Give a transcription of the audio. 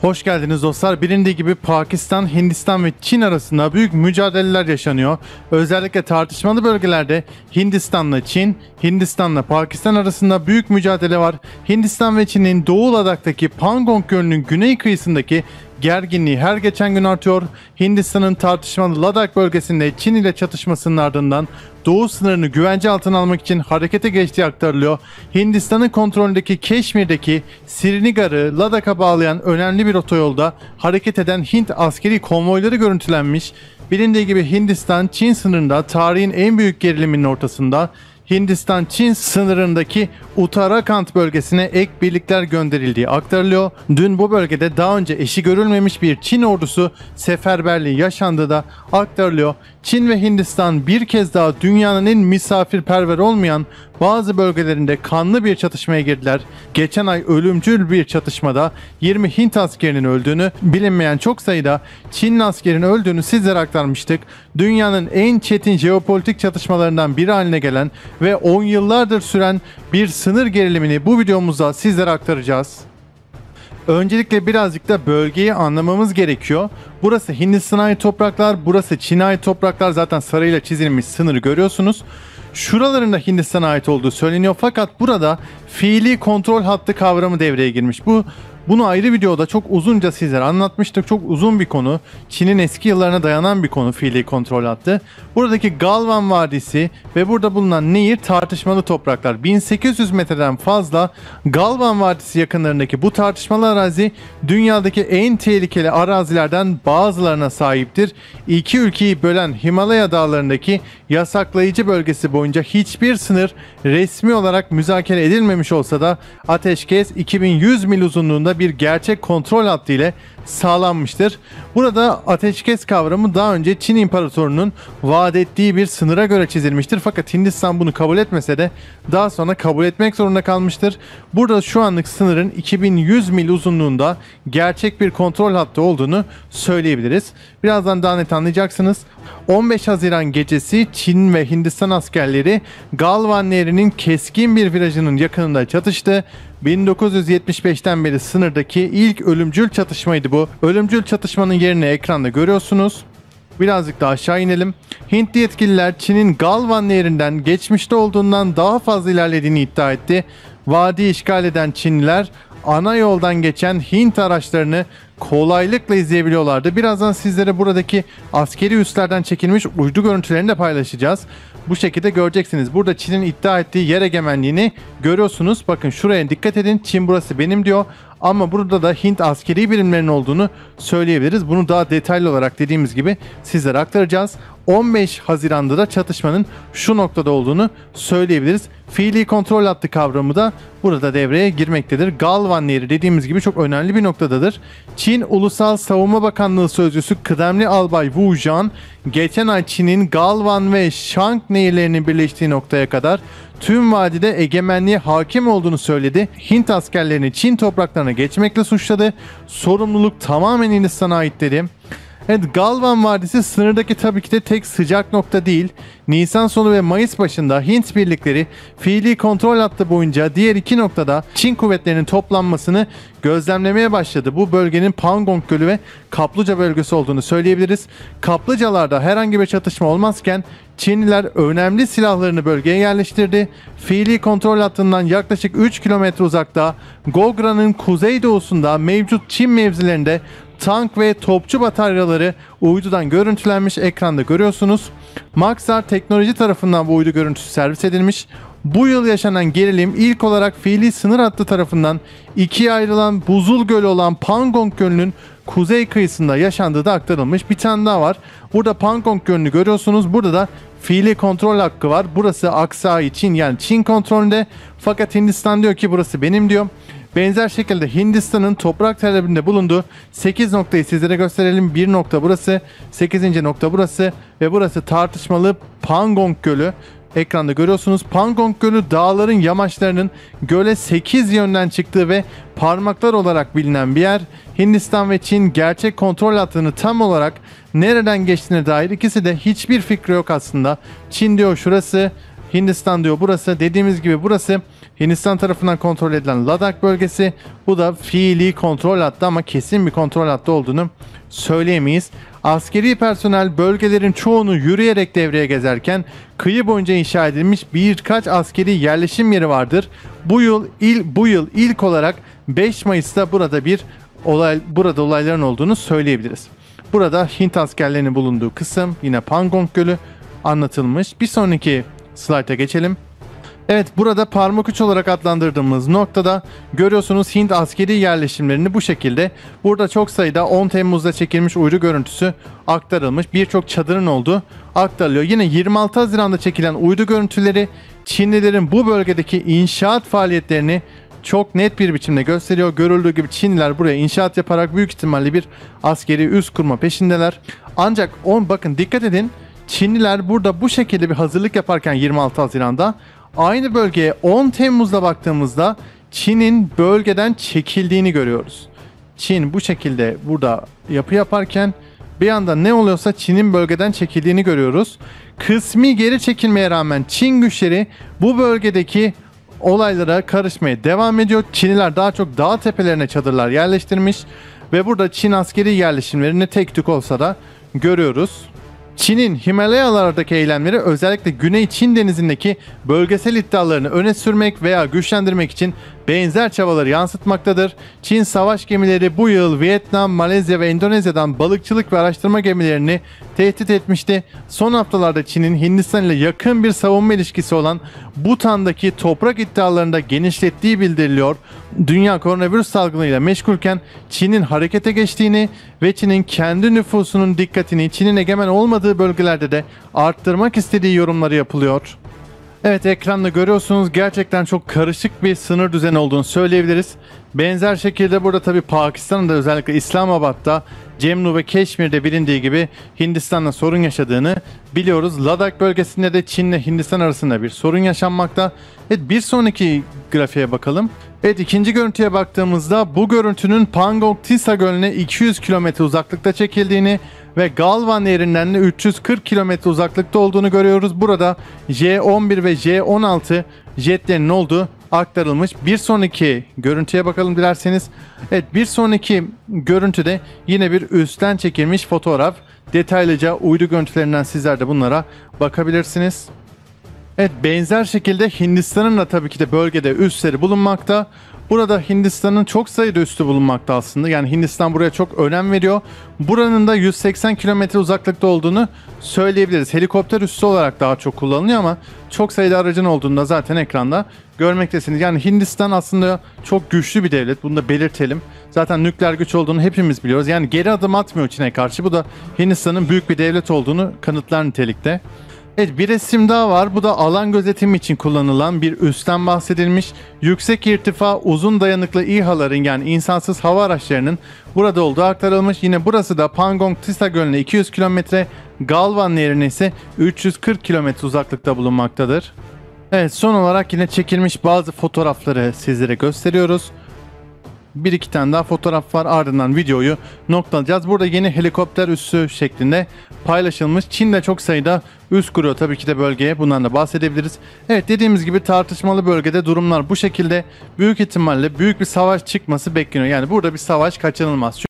Hoş geldiniz dostlar. Bilindiği gibi Pakistan, Hindistan ve Çin arasında büyük mücadeleler yaşanıyor. Özellikle tartışmalı bölgelerde Hindistan'la Çin, Hindistan'la Pakistan arasında büyük mücadele var. Hindistan ve Çin'in Doğu Ladak'taki Pangong Gölü'nün güney kıyısındaki gerginliği her geçen gün artıyor. Hindistan'ın tartışmalı Ladak bölgesinde Çin ile çatışmasının ardından doğu sınırını güvence altına almak için harekete geçtiği aktarılıyor. Hindistan'ın kontrolündeki Keşmir'deki Srinagar'ı Ladak'a bağlayan önemli bir otoyolda hareket eden Hint askeri konvoyları görüntülenmiş. Bilindiği gibi Hindistan Çin sınırında tarihin en büyük geriliminin ortasında Hindistan-Çin sınırındaki Uttarakhand bölgesine ek birlikler gönderildiği aktarılıyor. Dün bu bölgede daha önce eşi görülmemiş bir Çin ordusu seferberliği yaşandığı da aktarılıyor. Çin ve Hindistan bir kez daha dünyanın en misafirperver olmayan bazı bölgelerinde kanlı bir çatışmaya girdiler. Geçen ay ölümcül bir çatışmada 20 Hint askerinin öldüğünü, bilinmeyen çok sayıda Çinli askerin öldüğünü sizlere aktarmıştık. Dünyanın en çetin jeopolitik çatışmalarından biri haline gelen ve 10 yıllardır süren bir sınır gerilimini bu videomuzda sizlere aktaracağız. Öncelikle birazcık da bölgeyi anlamamız gerekiyor. Burası Hindistan'a ait topraklar, burası Çin'e ait topraklar. Zaten sarıyla çizilmiş sınırı görüyorsunuz. Şuraların da Hindistan'a ait olduğu söyleniyor fakat burada fiili kontrol hattı kavramı devreye girmiş. Bu bunu ayrı videoda çok uzunca sizlere anlatmıştık. Çok uzun bir konu. Çin'in eski yıllarına dayanan bir konu fiili kontrol hattı. Buradaki Galvan Vadisi ve burada bulunan nehir tartışmalı topraklar. 1800 metreden fazla Galvan Vadisi yakınlarındaki bu tartışmalı arazi dünyadaki en tehlikeli arazilerden bazılarına sahiptir. İki ülkeyi bölen Himalaya dağlarındaki yasaklayıcı bölgesi boyunca hiçbir sınır resmi olarak müzakere edilmemiş olsa da ateşkes 2100 mil uzunluğunda bir gerçek kontrol hattı ile sağlanmıştır. Burada ateşkes kavramı daha önce Çin İmparatorluğu'nun vaat ettiği bir sınıra göre çizilmiştir. Fakat Hindistan bunu kabul etmese de daha sonra kabul etmek zorunda kalmıştır. Burada şu anlık sınırın 2100 mil uzunluğunda gerçek bir kontrol hattı olduğunu söyleyebiliriz. Birazdan daha net anlayacaksınız. 15 Haziran gecesi Çin ve Hindistan askerleri Galvan Nehri'nin keskin bir virajının yakınında çatıştı. 1975'ten beri sınırdaki ilk ölümcül çatışmaydı bu. Ölümcül çatışmanın yerini ekranda görüyorsunuz. Birazcık daha aşağı inelim. Hintli yetkililer Çin'in Galvan Nehri'nden geçmişte olduğundan daha fazla ilerlediğini iddia etti. Vadiyi işgal eden Çinliler ana yoldan geçen Hint araçlarını kolaylıkla izleyebiliyorlardı. Birazdan sizlere buradaki askeri üslerden çekilmiş uydu görüntülerini de paylaşacağız. Bu şekilde göreceksiniz. Burada Çin'in iddia ettiği yer egemenliğini görüyorsunuz. Bakın şuraya dikkat edin. Çin burası benim diyor. Ama burada da Hint askeri birimlerinin olduğunu söyleyebiliriz. Bunu daha detaylı olarak dediğimiz gibi sizlere aktaracağız. 15 Haziran'da da çatışmanın şu noktada olduğunu söyleyebiliriz. Fiili kontrol hattı kavramı da burada devreye girmektedir. Galvan Nehri dediğimiz gibi çok önemli bir noktadadır. Çin Ulusal Savunma Bakanlığı Sözcüsü kıdemli albay Wu Jian, geçen ay Çin'in Galvan ve Shang nehirlerinin birleştiği noktaya kadar tüm vadide egemenliğe hakim olduğunu söyledi. Hint askerlerini Çin topraklarına geçmekle suçladı. Sorumluluk tamamen Hindistan'a ait dedi. Evet Galvan Vadisi sınırdaki tabii ki de tek sıcak nokta değil. Nisan sonu ve Mayıs başında Hint birlikleri fiili kontrol hattı boyunca diğer iki noktada Çin kuvvetlerinin toplanmasını gözlemlemeye başladı. Bu bölgenin Pangong Gölü ve Kaplıca bölgesi olduğunu söyleyebiliriz. Kaplıcalarda herhangi bir çatışma olmazken Çinliler önemli silahlarını bölgeye yerleştirdi. Fiili kontrol hattından yaklaşık 3 kilometre uzakta Gogra'nın kuzeydoğusunda mevcut Çin mevzilerinde tank ve topçu bataryaları uydudan görüntülenmiş ekranda görüyorsunuz. Maxar teknoloji tarafından bu uydu görüntüsü servis edilmiş. Bu yıl yaşanan gerilim ilk olarak fiili sınır hattı tarafından ikiye ayrılan buzul gölü olan Pangong Gölü'nün kuzey kıyısında yaşandığı da aktarılmış. Bir tane daha var. Burada Pangong Gölü'nü görüyorsunuz. Burada da fiili kontrol hakkı var. Burası Aksai Çin yani Çin kontrolünde. Fakat Hindistan diyor ki burası benim diyor. Benzer şekilde Hindistan'ın toprak talebinde bulunduğu 8 noktayı sizlere gösterelim. 1 nokta burası, 8. nokta burası ve burası tartışmalı Pangong Gölü. Ekranda görüyorsunuz Pangong Gölü dağların yamaçlarının göle 8 yönden çıktığı ve parmaklar olarak bilinen bir yer. Hindistan ve Çin gerçek kontrol hattını tam olarak nereden geçtiğine dair ikisi de hiçbir fikri yok aslında. Çin diyor şurası, Hindistan diyor burası. Dediğimiz gibi burası Hindistan tarafından kontrol edilen Ladakh bölgesi. Bu da fiili kontrol hattı ama kesin bir kontrol hattı olduğunu söyleyemeyiz. Askeri personel bölgelerin çoğunu yürüyerek devreye gezerken kıyı boyunca inşa edilmiş birkaç askeri yerleşim yeri vardır. Bu yıl il bu yıl ilk olarak 5 Mayıs'ta burada bir olay burada olayların olduğunu söyleyebiliriz. Burada Hint askerlerinin bulunduğu kısım yine Pangong Gölü anlatılmış. Bir sonraki slayta geçelim. Evet burada parmak uç olarak adlandırdığımız noktada görüyorsunuz Hint askeri yerleşimlerini bu şekilde. Burada çok sayıda 10 Temmuz'da çekilmiş uydu görüntüsü aktarılmış. Birçok çadırın olduğu aktarılıyor. Yine 26 Haziran'da çekilen uydu görüntüleri Çinlilerin bu bölgedeki inşaat faaliyetlerini çok net bir biçimde gösteriyor. Görüldüğü gibi Çinliler buraya inşaat yaparak büyük ihtimalle bir askeri üs kurma peşindeler. Ancak on bakın dikkat edin Çinliler burada bu şekilde bir hazırlık yaparken 26 Haziran'da aynı bölgeye 10 Temmuz'da baktığımızda Çin'in bölgeden çekildiğini görüyoruz. Çin bu şekilde burada yapı yaparken bir anda ne oluyorsa Çin'in bölgeden çekildiğini görüyoruz. Kısmi geri çekilmeye rağmen Çin güçleri bu bölgedeki olaylara karışmaya devam ediyor. Çinliler daha çok dağ tepelerine çadırlar yerleştirmiş ve burada Çin askeri yerleşimlerini tek tük olsa da görüyoruz. Çin'in Himalayalardaki eylemleri özellikle Güney Çin denizindeki bölgesel iddialarını öne sürmek veya güçlendirmek için benzer çabaları yansıtmaktadır. Çin savaş gemileri bu yıl Vietnam, Malezya ve Endonezya'dan balıkçılık ve araştırma gemilerini tehdit etmişti. Son haftalarda Çin'in Hindistan ile yakın bir savunma ilişkisi olan Bhutan'daki toprak iddialarında genişlettiği bildiriliyor. Dünya koronavirüs salgınıyla meşgulken Çin'in harekete geçtiğini ve Çin'in kendi nüfusunun dikkatini Çin'in egemen olmadığı bölgelerde de arttırmak istediği yorumları yapılıyor. Evet ekranda görüyorsunuz gerçekten çok karışık bir sınır düzeni olduğunu söyleyebiliriz. Benzer şekilde burada tabi Pakistan'ın da özellikle İslamabad'da Cemnu ve Keşmir'de bilindiği gibi Hindistan'la sorun yaşadığını biliyoruz. Ladakh bölgesinde de Çin ile Hindistan arasında bir sorun yaşanmakta. Evet bir sonraki grafiğe bakalım. Evet ikinci görüntüye baktığımızda bu görüntünün Pangong Tisa Gölü'ne 200 kilometre uzaklıkta çekildiğini ve Galvan Nehri'nden de 340 kilometre uzaklıkta olduğunu görüyoruz. Burada J-11 ve J-16 jetlerinin olduğu aktarılmış. Bir sonraki görüntüye bakalım dilerseniz. Evet bir sonraki görüntüde yine bir üstten çekilmiş fotoğraf. Detaylıca uydu görüntülerinden sizler de bunlara bakabilirsiniz. Evet benzer şekilde Hindistan'ın da tabii ki de bölgede üsleri bulunmakta. Burada Hindistan'ın çok sayıda üssü bulunmakta aslında. Yani Hindistan buraya çok önem veriyor. Buranın da 180 kilometre uzaklıkta olduğunu söyleyebiliriz. Helikopter üssü olarak daha çok kullanılıyor ama çok sayıda aracın olduğunu da zaten ekranda görmektesiniz. Yani Hindistan aslında çok güçlü bir devlet. Bunu da belirtelim. Zaten nükleer güç olduğunu hepimiz biliyoruz. Yani geri adım atmıyor Çin'e karşı. Bu da Hindistan'ın büyük bir devlet olduğunu kanıtlar nitelikte. Evet bir resim daha var. Bu da alan gözetimi için kullanılan bir üstten bahsedilmiş. Yüksek irtifa uzun dayanıklı İHA'ların yani insansız hava araçlarının burada olduğu aktarılmış. Yine burası da Pangong Tisa Gölü'ne 200 kilometre, Galvan Nehri'ne ise 340 kilometre uzaklıkta bulunmaktadır. Evet son olarak yine çekilmiş bazı fotoğrafları sizlere gösteriyoruz. Bir iki tane daha fotoğraf var ardından videoyu noktalayacağız. Burada yeni helikopter üssü şeklinde paylaşılmış. Çin de çok sayıda üs kuruyor tabii ki de bölgeye bundan da bahsedebiliriz. Evet dediğimiz gibi tartışmalı bölgede durumlar bu şekilde büyük ihtimalle büyük bir savaş çıkması bekleniyor. Yani burada bir savaş kaçınılmaz.